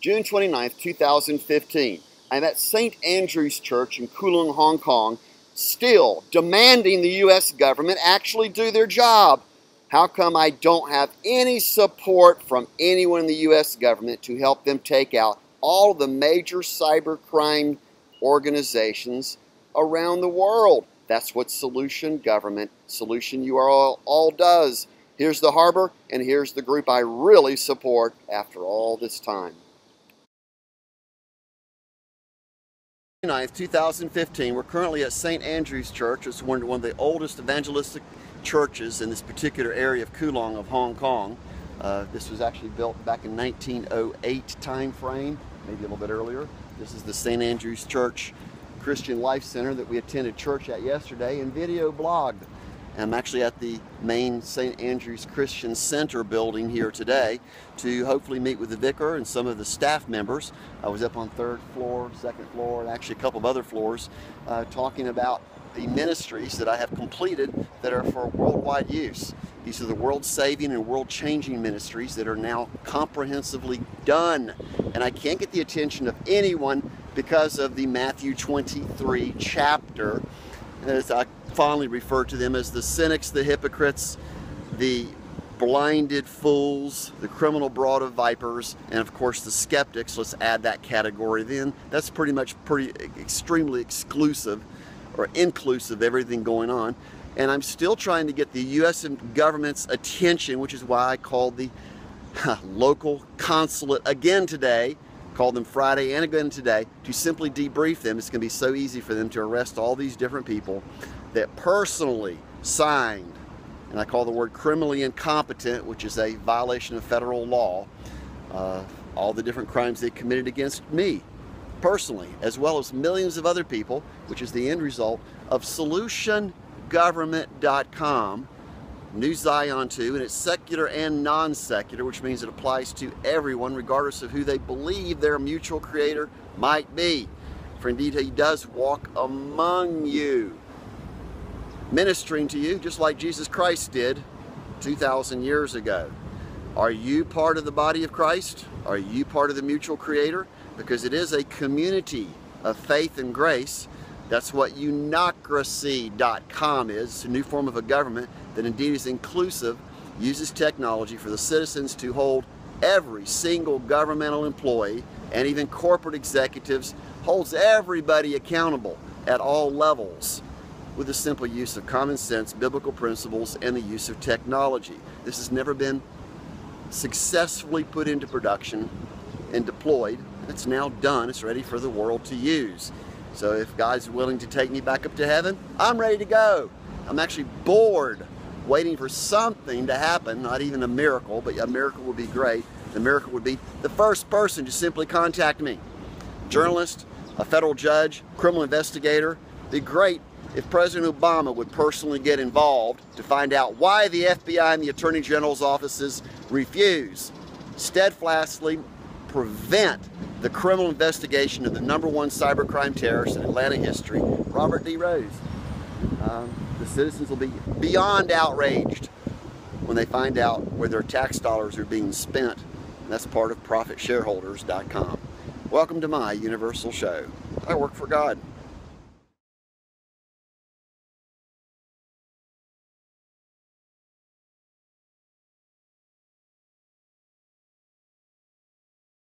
June 29, 2015. I'm at St. Andrew's Church in Kowloon, Hong Kong, still demanding the U.S. government actually do their job. How come I don't have any support from anyone in the U.S. government to help them take out all the major cybercrime organizations around the world? That's what Solution Government, Solution URL all does. Here's the harbor, and here's the group I really support after all this time. 9th, 2015. We're currently at St. Andrew's Church. It's one, one of the oldest evangelistic churches in this particular area of Kowloon of Hong Kong. Uh, this was actually built back in 1908 time frame, maybe a little bit earlier. This is the St. Andrew's Church Christian Life Center that we attended church at yesterday and video blogged. I'm actually at the main St. Andrew's Christian Center building here today to hopefully meet with the vicar and some of the staff members. I was up on third floor, second floor, and actually a couple of other floors uh, talking about the ministries that I have completed that are for worldwide use. These are the world saving and world changing ministries that are now comprehensively done. And I can't get the attention of anyone because of the Matthew 23 chapter. As I fondly refer to them as the cynics, the hypocrites, the blinded fools, the criminal brood of vipers, and of course the skeptics. Let's add that category then. That's pretty much pretty extremely exclusive or inclusive everything going on. And I'm still trying to get the U.S. government's attention, which is why I called the local consulate again today, called them Friday and again today, to simply debrief them. It's going to be so easy for them to arrest all these different people that personally signed, and I call the word criminally incompetent, which is a violation of federal law, uh, all the different crimes they committed against me personally, as well as millions of other people, which is the end result of solutiongovernment.com, New Zion 2, and it's secular and non secular, which means it applies to everyone, regardless of who they believe their mutual creator might be. For indeed, he does walk among you ministering to you just like Jesus Christ did 2,000 years ago. Are you part of the body of Christ? Are you part of the mutual creator? Because it is a community of faith and grace. That's what UNIocracy.com is. It's a new form of a government that indeed is inclusive, uses technology for the citizens to hold every single governmental employee and even corporate executives, holds everybody accountable at all levels with the simple use of common sense, biblical principles, and the use of technology. This has never been successfully put into production and deployed. It's now done. It's ready for the world to use. So if God's willing to take me back up to heaven, I'm ready to go. I'm actually bored waiting for something to happen, not even a miracle, but a miracle would be great. The miracle would be the first person to simply contact me. Journalist, a federal judge, criminal investigator, be great if President Obama would personally get involved to find out why the FBI and the Attorney General's offices refuse steadfastly prevent the criminal investigation of the number one cybercrime terrorist in Atlanta history, Robert D. Rose. Um, the citizens will be beyond outraged when they find out where their tax dollars are being spent. And that's part of ProfitShareholders.com. Welcome to my Universal Show. I work for God.